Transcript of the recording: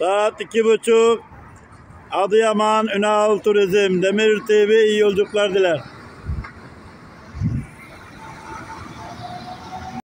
Saat iki buçuk. Adıyaman Ünal Turizm Demir TV iyi yolculuklar diler.